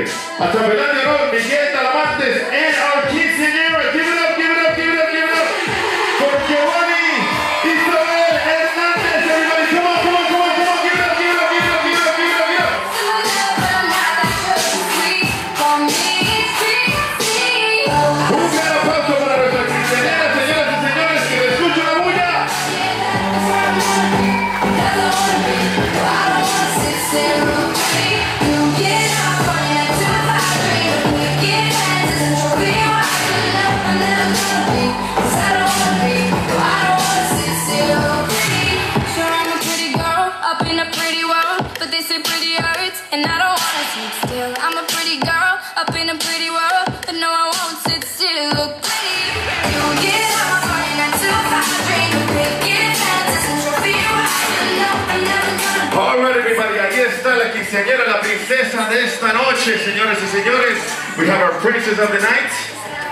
Rodríguez. Hasta Fernández López, Miguel Talamantes, la princesa de esta noche, y señores. We have our princess of the night.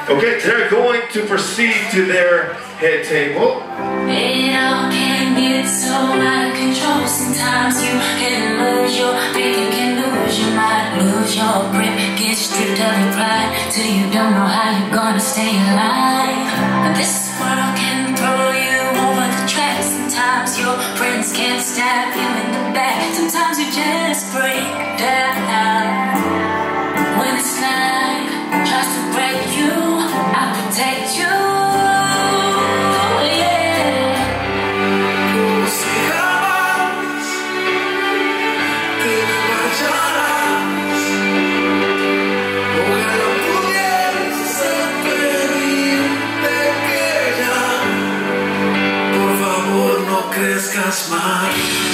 Okay, they're going to proceed to their head table. It all can get so out of control. Sometimes you can lose your faith, you can lose your mind, lose your grip, get stripped of your pride till you don't know how you're gonna stay alive. This world can throw you over the. Sometimes your friends can't stab you Sometimes you just break down. When it's life tries to break you, I'll protect you. Oh, yeah. Sigamos,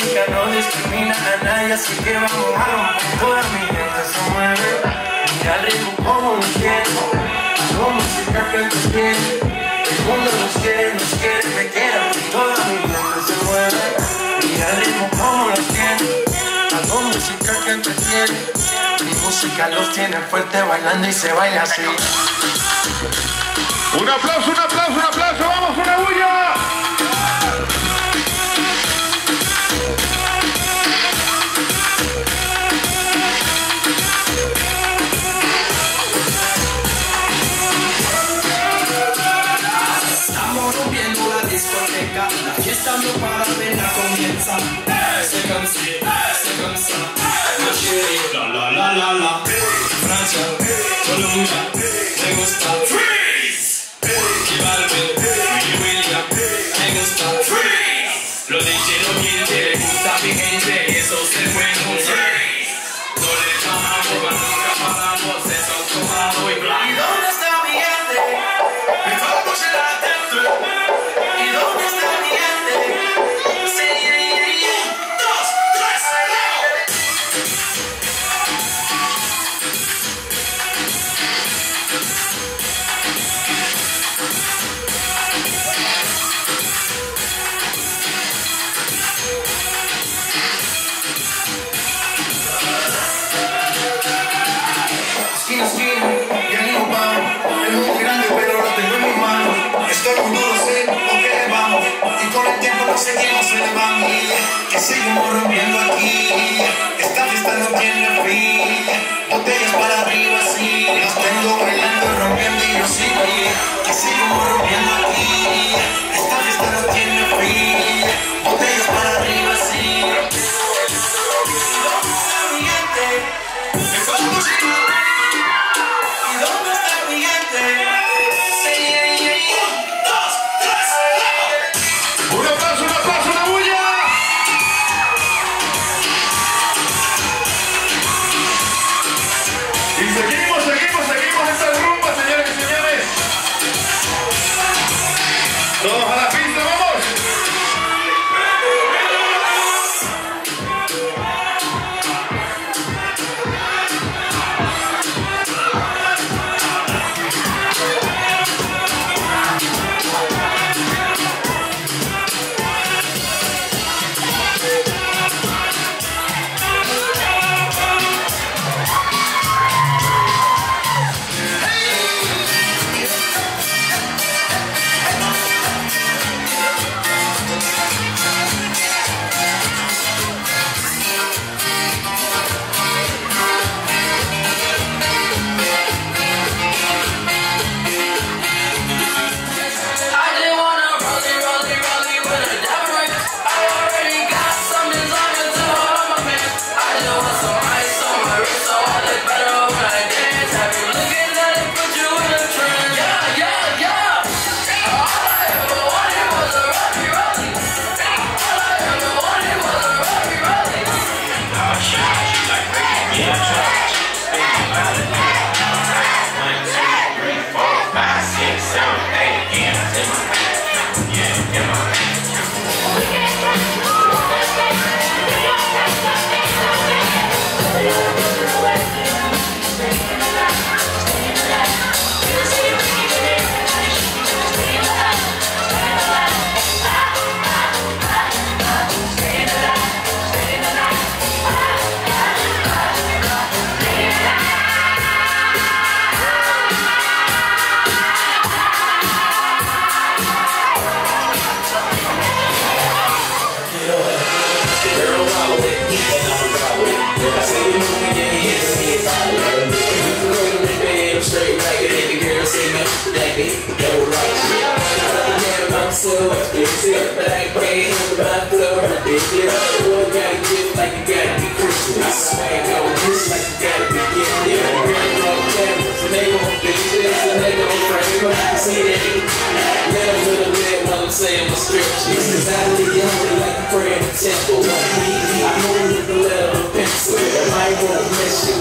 música no discrimina a nadie, así que vamos a romper. Toda mi gente se mueve. Mira el ritmo como lo quiere. Hago música que entretiene. El mundo nos quiere, nos quiere, me quiere. Toda mi gente se mueve. Mira el ritmo como lo tiene. Hago música que entretiene. Mi música los tiene fuerte bailando y se baila así. Un aplauso, un aplauso, un aplauso. ¡Vamos, una bulla! La fiesta no para, apenas comienza. C'est comme si, c'est comme ça, ma chérie, la la la la la. Francia, Colombia, me gusta. Freeze. J Balvin, Willy William, me gusta. Freeze. Los DJ no mienten, le gusta mi gente, eso se fue en freeze. Seguimos en familia, que seguimos rompiendo aquí. Esta fiesta no tiene fin, botellas para arriba, sí. Los tengo bailando, rompiendo y yo sigo. Que seguimos rompiendo aquí. Esta fiesta no tiene fin, Girl, I'm it, and the girl no, like it, no right shit. I'm it's it, but I ain't paying him about the ridiculous. Boy, gotta get like you gotta be Christian. I swag on this like you gotta be getting it. Girl, roll cameras, and they gon' fix this, and they gon' frame it. See that? Let them little bit while I'm saying my scriptures. Cause I live young like a prayer in the temple. I move with the letter of pencil. I won't miss you,